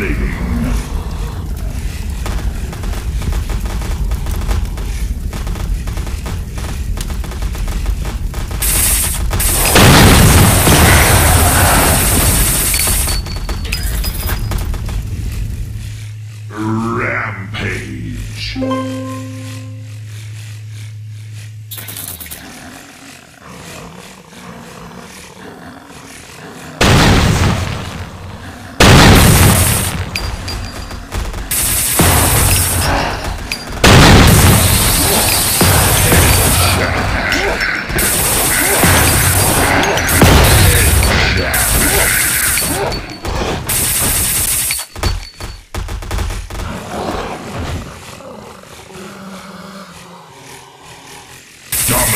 Running. Rampage.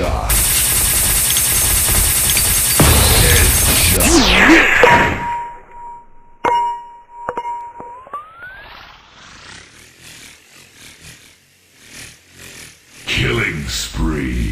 Headshot. Killing spree.